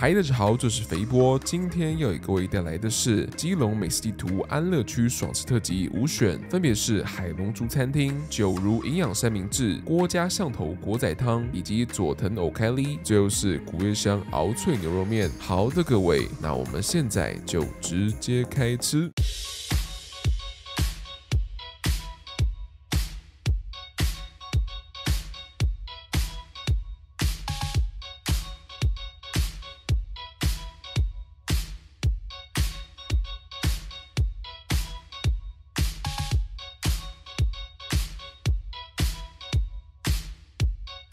嗨，大家好，这是肥波。今天要给各位带来的是基隆美食地图安乐区爽吃特辑五选，分别是海龙珠餐厅、九如营养三明治、郭家巷头国仔汤以及佐藤欧开利，最后是古月香熬脆牛肉面。好的，各位，那我们现在就直接开吃。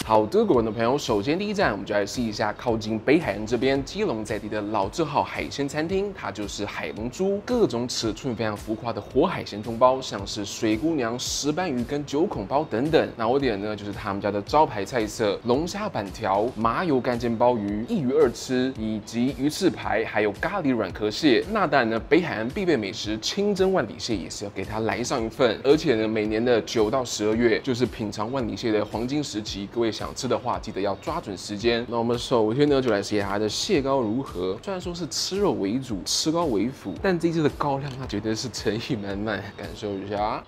好的，各位的朋友，首先第一站我们就来试一下靠近北海岸这边基隆在地的老字号海鲜餐厅，它就是海龙珠，各种尺寸非常浮夸的活海鲜通包，像是水姑娘、石斑鱼跟九孔包等等。那我点呢就是他们家的招牌菜色：龙虾板条、麻油干煎鲍鱼、一鱼二吃，以及鱼翅排，还有咖喱软壳蟹。那当然呢，北海岸必备美食清蒸万里蟹也是要给它来上一份。而且呢，每年的九到十二月就是品尝万里蟹的黄金时期，各位。想吃的话，记得要抓准时间。那我们首先呢，就来试一下它的蟹膏如何。虽然说是吃肉为主，吃膏为辅，但这一次的膏量，它绝对是诚意满满。感受一下，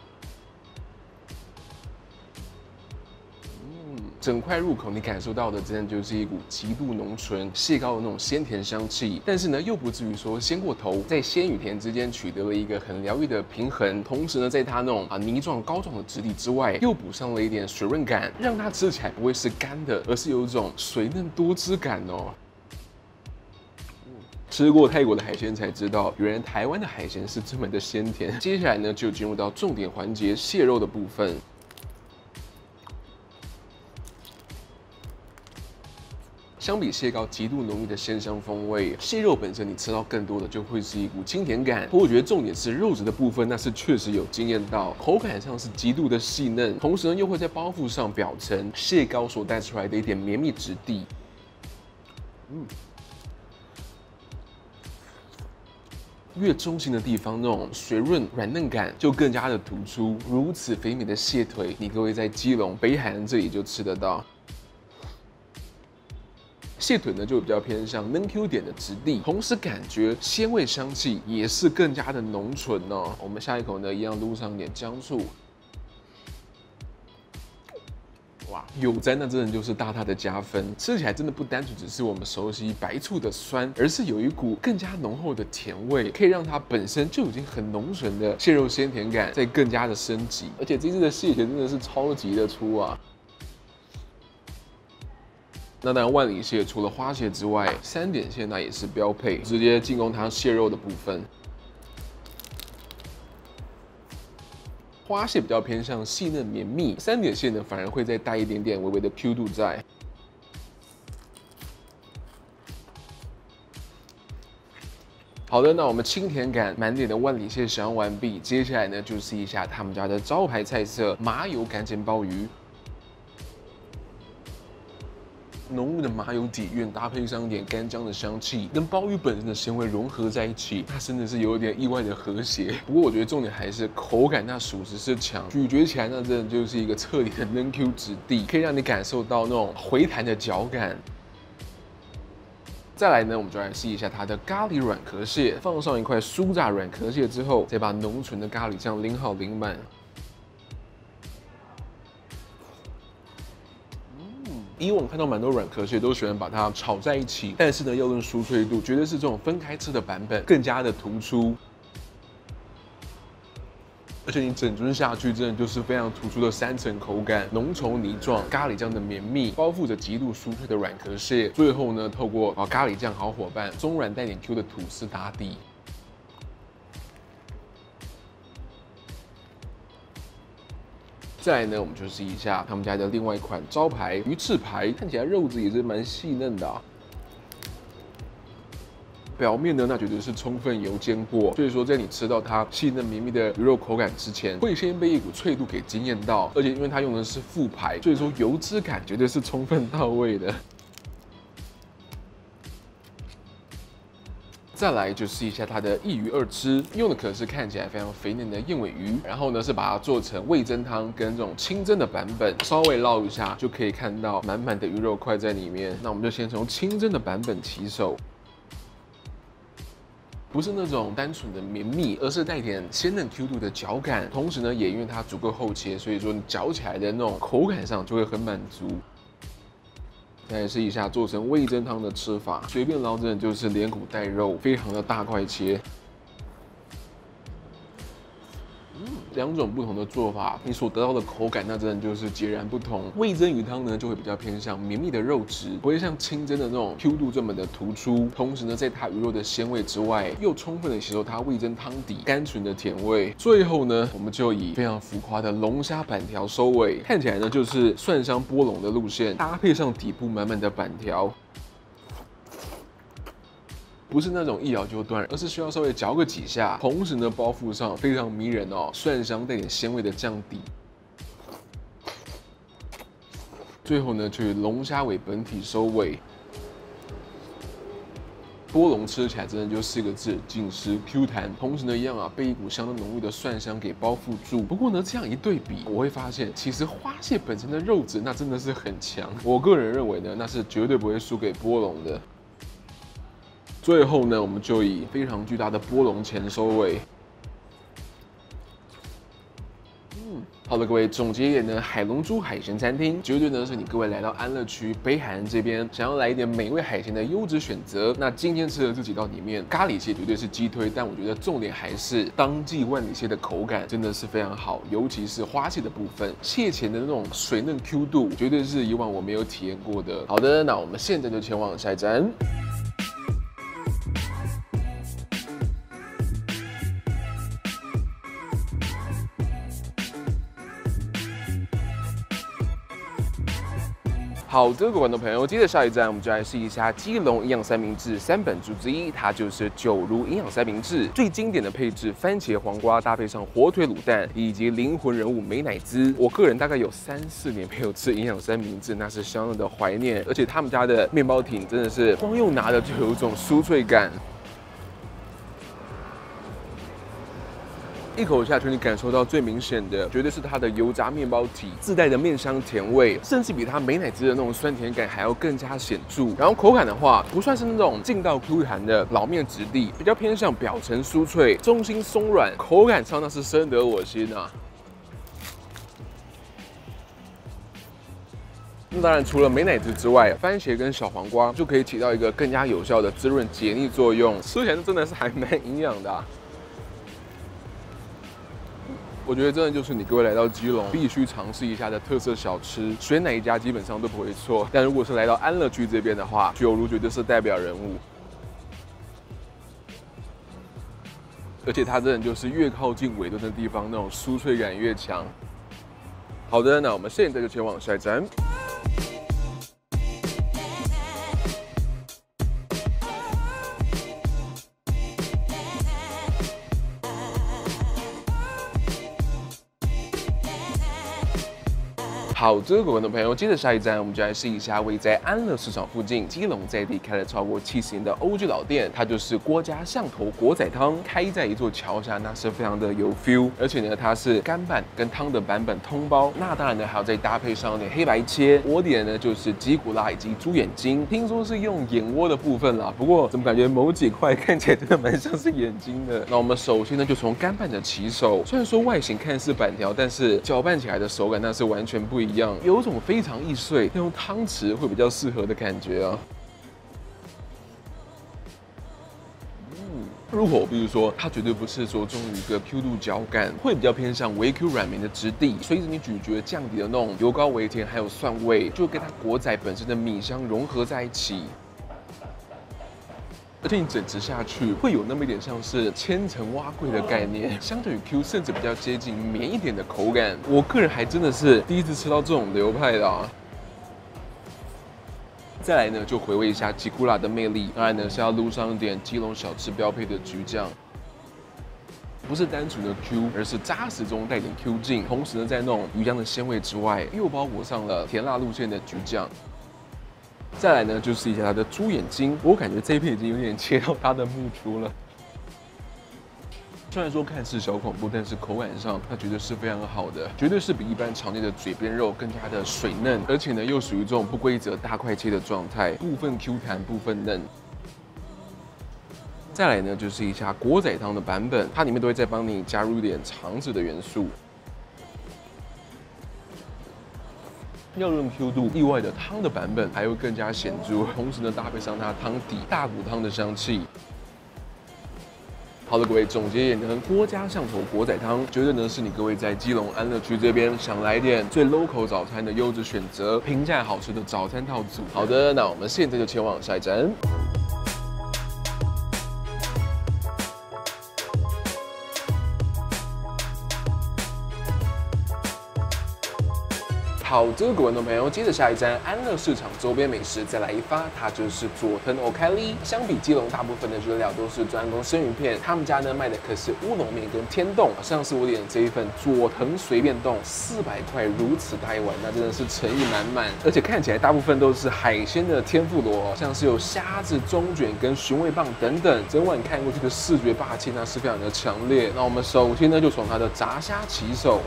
整块入口，你感受到的真的就是一股极度浓醇蟹膏的那种鲜甜香气，但是呢，又不至于说鲜过头，在鲜与甜之间取得了一个很疗愈的平衡。同时呢，在它那种啊泥状膏状的质地之外，又补上了一点水润感，让它吃起来不会是干的，而是有一种水嫩多汁感哦。吃过泰国的海鲜才知道，原来台湾的海鲜是这么的鲜甜。接下来呢，就进入到重点环节——蟹肉的部分。相比蟹膏极度浓郁的鲜香风味，蟹肉本身你吃到更多的就会是一股清甜感。不过我觉得重点是肉质的部分，那是确实有惊艳到，口感上是极度的细嫩，同时呢又会在包覆上表层蟹膏所带出来的一点绵密质地。嗯，越中心的地方，那种水润软嫩感就更加的突出。如此肥美的蟹腿，你各位在基隆北海岸这里就吃得到。蟹腿呢就比较偏向嫩 Q 点的质地，同时感觉鲜味香气也是更加的浓醇哦。我们下一口呢一样撸上一点姜醋，哇，有在那真的就是大大的加分，吃起来真的不单纯只是我们熟悉白醋的酸，而是有一股更加浓厚的甜味，可以让它本身就已经很浓醇的蟹肉鲜甜感再更加的升级。而且这次的蟹钳真的是超级的粗啊！那当然，万里蟹除了花蟹之外，三点蟹那也是标配。直接进攻它蟹肉的部分。花蟹比较偏向细嫩绵密，三点蟹呢反而会再带一点点微微的 Q 度在。好的，那我们清甜感满点的万里蟹享用完毕，接下来呢就试一下他们家的招牌菜色麻油干煎鲍鱼。浓郁的麻油底蕴搭配上一点干姜的香气，跟鲍鱼本身的鲜味融合在一起，它真的是有点意外的和谐。不过我觉得重点还是口感，那属实是强，咀嚼起来那真的就是一个彻底的嫩 Q 质地，可以让你感受到那种回弹的嚼感。再来呢，我们就来试一下它的咖喱软壳蟹，放上一块酥炸软壳蟹之后，再把浓醇的咖喱酱淋好淋满。以往看到蛮多软壳蟹都喜欢把它炒在一起，但是呢，要论酥脆度，绝对是这种分开吃的版本更加的突出。而且你整尊下去，真的就是非常突出的三层口感，浓稠泥状咖喱酱的绵密，包覆着极度酥脆的软壳蟹，最后呢，透过啊咖喱酱好伙伴，中软带点 Q 的吐司打底。再来呢，我们就试一下他们家的另外一款招牌鱼翅排，看起来肉质也是蛮细嫩的。表面呢，那绝对是充分油煎过，所以说在你吃到它细嫩绵密的鱼肉口感之前，会先被一股脆度给惊艳到。而且因为它用的是副牌，所以说油脂感绝对是充分到位的。再来就试一下它的一鱼二吃，用的可是看起来非常肥嫩的燕尾鱼，然后呢是把它做成味增汤跟这种清蒸的版本，稍微捞一下就可以看到满满的鱼肉块在里面。那我们就先从清蒸的版本起手。不是那种单纯的绵密，而是带点鲜嫩 Q 度的嚼感，同时呢，也因为它足够厚切，所以说你嚼起来的那种口感上就会很满足。再试一下做成味增汤的吃法，随便捞着就是连骨带肉，非常的大块切。两种不同的做法，你所得到的口感那真的就是截然不同。味增鱼汤呢就会比较偏向绵密的肉质，不会像清蒸的那种 Q 度这么的突出。同时呢，在它鱼肉的鲜味之外，又充分的吸收它味增汤底甘醇的甜味。最后呢，我们就以非常浮夸的龙虾板条收尾，看起来呢就是蒜香波龙的路线，搭配上底部满满的板条。不是那种一咬就断，而是需要稍微嚼个几下，同时呢，包覆上非常迷人哦，蒜香带点鲜味的酱底。最后呢，就以龙虾尾本体收尾。波龙吃起来真的就四个字：紧实 Q 弹。同时呢，一样啊，被一股相当浓郁的蒜香给包覆住。不过呢，这样一对比，我会发现，其实花蟹本身的肉质那真的是很强。我个人认为呢，那是绝对不会输给波龙的。最后呢，我们就以非常巨大的波龙钳收尾。嗯，好了，各位，总结一点呢，海龙珠海鲜餐厅绝对呢是你各位来到安乐区北海岸这边，想要来一点美味海鲜的优质选择。那今天吃的这几道里面，咖喱蟹绝对是鸡推，但我觉得重点还是当季万里蟹的口感真的是非常好，尤其是花蟹的部分，蟹钳的那种水嫩 Q 度，绝对是以往我没有体验过的。好的，那我们现在就前往下一站。好的，各位观众朋友，接着下一站，我们就来试一下基隆营养三明治三本柱之一，它就是九如营养三明治最经典的配置：番茄黄瓜搭配上火腿卤蛋以及灵魂人物美乃滋。我个人大概有三四年没有吃营养三明治，那是相当的怀念。而且他们家的面包体真的是光用拿的就有一种酥脆感。一口下去，你感受到最明显的，绝对是它的油炸面包体自带的面香甜味，甚至比它美乃滋的那种酸甜感还要更加显著。然后口感的话，不算是那种劲道 Q 弹的老面质地，比较偏向表层酥脆，中心松软，口感上那是深得我心啊。那当然，除了美乃滋之外，番茄跟小黄瓜就可以起到一个更加有效的滋润解腻作用，吃起来真的是还蛮营养的。我觉得真的就是你各位来到基隆必须尝试一下的特色小吃，选哪一家基本上都不会错。但如果是来到安乐区这边的话，九如绝对是代表人物，而且它真的就是越靠近尾端的地方，那种酥脆感越强。好的，那我们现在就前往下一站。好，这个观众朋友，接着下一站，我们就来试一下位在安乐市场附近、基隆在地开了超过七十年的欧剧老店，它就是郭家巷头国仔汤，开在一座桥下，那是非常的有 feel。而且呢，它是干拌跟汤的版本通包，那当然呢还要再搭配上点黑白切。我点呢就是鸡骨辣以及猪眼睛，听说是用眼窝的部分啦，不过怎么感觉某几块看起来真的蛮像是眼睛的。那我们首先呢就从干拌的起手，虽然说外形看似板条，但是搅拌起来的手感那是完全不一。有种非常易碎，用汤匙会比较适合的感觉啊。嗯，入口，比如说，它绝对不是着重于一个 Q 度嚼感，会比较偏向微 Q 软绵的质地。随着你咀嚼，降底的那种油膏微甜，还有蒜味，就跟它果仔本身的米香融合在一起。而且你整吃下去，会有那么一点像是千层蛙桂的概念，相对于 Q，甚至比较接近绵一点的口感。我个人还真的是第一次吃到这种流派的啊。再来呢，就回味一下吉古拉的魅力。当然呢，是要撸上一点基隆小吃标配的橘酱，不是单纯的 Q，而是扎实中带点 Q 劲。同时呢，在那种鱼浆的鲜味之外，又包裹上了甜辣路线的橘酱。再来呢，就是一下它的猪眼睛，我感觉这一片已经有点切到它的目珠了。虽然说看似小恐怖，但是口感上它绝对是非常好的，绝对是比一般常见的嘴边肉更加的水嫩，而且呢又属于这种不规则大块切的状态，部分 Q 弹，部分嫩。再来呢，就是一下锅仔汤的版本，它里面都会再帮你加入一点肠子的元素。要润 Q 度，意外的汤的版本还会更加显著，同时呢搭配上它汤底大骨汤的香气。好的，各位，总结一下，郭家巷头国仔汤绝对呢是你各位在基隆安乐区这边想来点最 local 早餐的优质选择，平价好吃的早餐套组。好的，那我们现在就前往下一站。好，这个各位观众朋友，接着下一站安乐市场周边美食再来一发，它就是佐藤欧开利。相比基隆大部分的日料都是专攻生鱼片，他们家呢卖的可是乌龙面跟天冻。上次我点这一份佐藤随便冻，四百块如此大一碗，那真的是诚意满满，而且看起来大部分都是海鲜的天妇罗，像是有虾子、中卷跟寻味棒等等，整碗看过去的视觉霸气那是非常的强烈。那我们首先呢就从它的炸虾起手。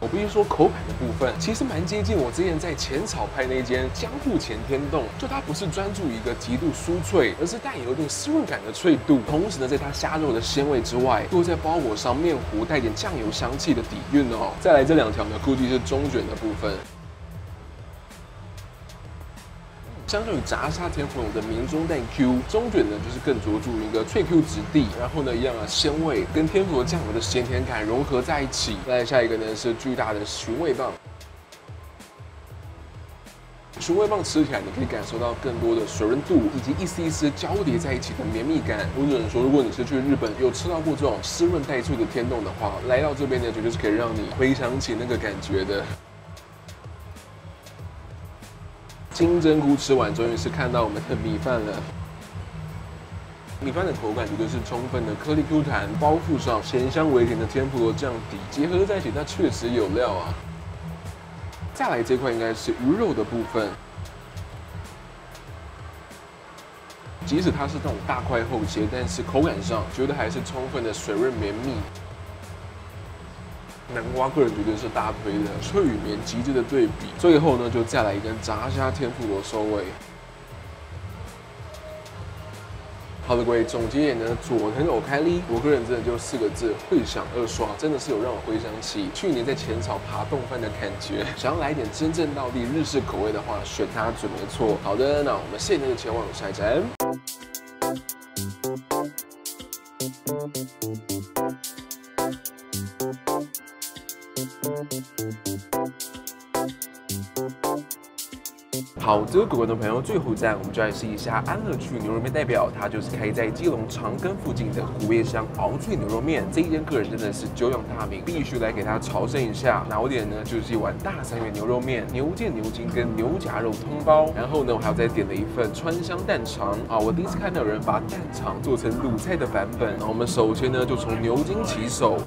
我必须说，口感的部分其实蛮接近我之前在浅草拍那间江户前天洞，就它不是专注一个极度酥脆，而是带有一定湿润感的脆度。同时呢，在它虾肉的鲜味之外，又在包裹上面糊带点酱油香气的底蕴哦。再来这两条呢，估计是中卷的部分。相较于炸虾天妇罗的明中带 Q，中卷呢就是更着重一个脆 Q 质地，然后呢一样的鲜味跟天妇罗酱油的咸甜感融合在一起。再下一个呢是巨大的寻味棒，寻味棒吃起来你可以感受到更多的水润度以及一丝一丝交叠在一起的绵密感。我只能说，如果你是去日本有吃到过这种湿润带脆的天冻的话，来到这边呢绝对是可以让你回想起那个感觉的。金针菇吃完，终于是看到我们的米饭了。米饭的口感绝对是充分的颗粒 Q 弹，包覆上咸香微甜的天妇罗酱底，结合在一起，它确实有料啊。再来这块应该是鱼肉的部分，即使它是这种大块厚切，但是口感上觉得还是充分的水润绵密。南瓜个人绝对是大推的，脆与绵极致的对比。最后呢，就再来一根炸虾天妇罗收尾。好的，各位，总结一点呢，佐藤偶开利，我个人真的就四个字：会想二刷，真的是有让我回想起去年在浅草爬洞饭的感觉。想要来一点真正到地日式口味的话，选它准没错。好的，那我们现在就前往下一站。好，这个各位的朋友，最后站我们就来试一下安乐区牛肉面代表，它就是开在基隆长庚附近的虎叶香熬脆牛肉面。这一间个人真的是久仰大名，必须来给它朝圣一下。那我点呢就是一碗大三元牛肉面，牛腱、牛筋跟牛夹肉通包。然后呢，我还要再点了一份川香蛋肠啊，我第一次看到有人把蛋肠做成卤菜的版本。那 我们首先呢就从牛筋起手。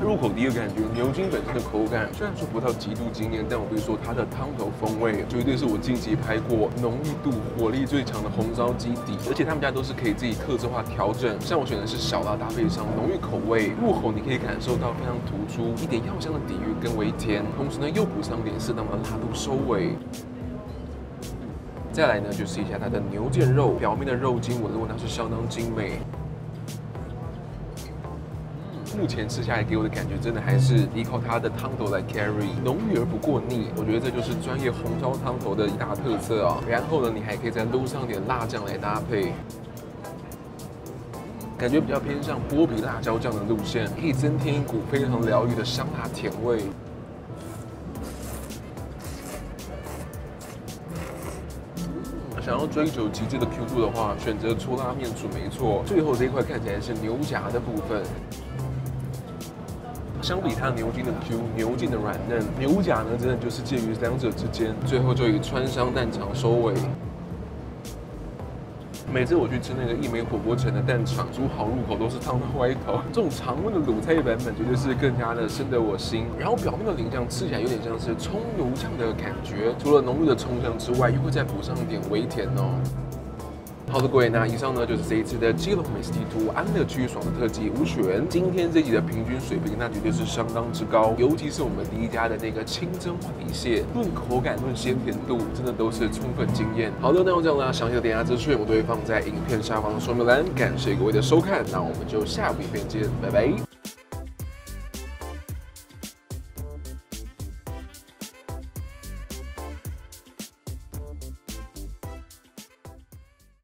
入口第一个感觉，牛筋本身的口感虽然说不到极度惊艳，但我必须说它的汤头风味绝对是我近期拍过浓郁度、火力最强的红烧基底，而且他们家都是可以自己克制化调整。像我选的是小辣，搭配上浓郁口味，入口你可以感受到非常突出一点药香的底蕴跟微甜，同时呢又补上点适当的辣度收尾。再来呢就试一下它的牛腱肉，表面的肉筋纹路那是相当精美。目前吃下来给我的感觉，真的还是依靠它的汤头来 carry，浓郁而不过腻。我觉得这就是专业红烧汤头的一大特色啊。然后呢，你还可以再撸上点辣酱来搭配，感觉比较偏向剥皮辣椒酱的路线，可以增添一股非常疗愈的香辣甜味。想要追求极致的 Q 度的话，选择粗拉面准没错。最后这一块看起来是牛夹的部分。相比它牛筋的 Q，牛筋的软嫩，牛甲呢，真的就是介于两者之间。最后就以川香蛋肠收尾。每次我去吃那个一枚火锅城的蛋肠，煮好入口都是烫到 歪头。这种常温的卤菜版本绝对是更加的深得我心。然后表面的淋酱吃起来有点像是葱油酱的感觉，除了浓郁的葱香之外，又会再补上一点微甜哦。好的，各位，那以上呢就是这一次的基隆美食地图安乐区爽的特辑无选。今天这集的平均水平那绝对是相当之高，尤其是我们第一家的那个清蒸花皮蟹，论口感、论鲜甜度，真的都是充分惊艳。好的，那我这样呢，详细的点下资讯我都会放在影片下方的说明栏。感谢各位的收看，那我们就下部影片见，拜拜。